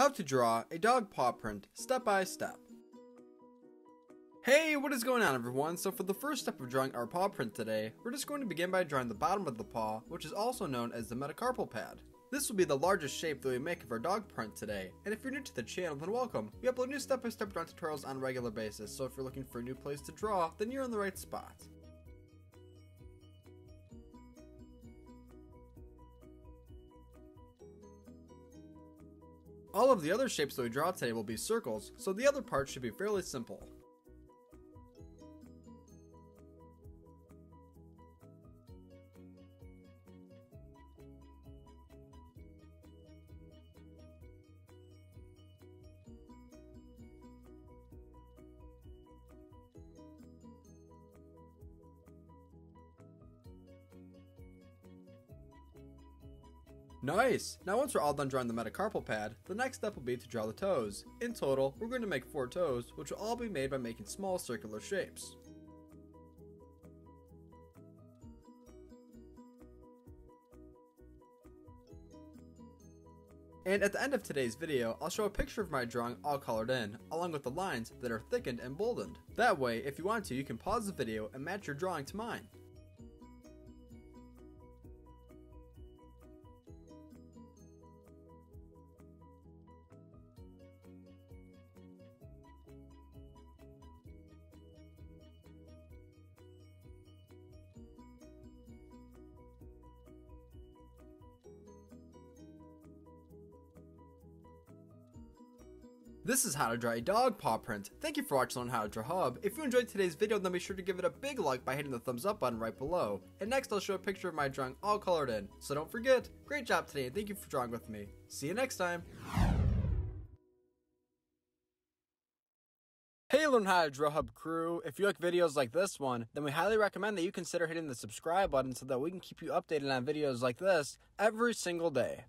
How to draw a dog paw print step by step. Hey, what is going on everyone? So for the first step of drawing our paw print today, we're just going to begin by drawing the bottom of the paw, which is also known as the metacarpal pad. This will be the largest shape that we make of our dog print today, and if you're new to the channel, then welcome. We upload new step-by-step -step drawing tutorials on a regular basis, so if you're looking for a new place to draw, then you're in the right spot. All of the other shapes that we draw today will be circles, so the other parts should be fairly simple. Nice! Now once we're all done drawing the metacarpal pad, the next step will be to draw the toes. In total, we're going to make 4 toes, which will all be made by making small circular shapes. And at the end of today's video, I'll show a picture of my drawing all colored in, along with the lines that are thickened and boldened. That way, if you want to, you can pause the video and match your drawing to mine. This is how to draw a dog paw print. Thank you for watching on How to Draw Hub. If you enjoyed today's video, then be sure to give it a big like by hitting the thumbs up button right below. And next I'll show a picture of my drawing all colored in. So don't forget, great job today and thank you for drawing with me. See you next time. Hey Learn How to Draw Hub crew, if you like videos like this one, then we highly recommend that you consider hitting the subscribe button so that we can keep you updated on videos like this every single day.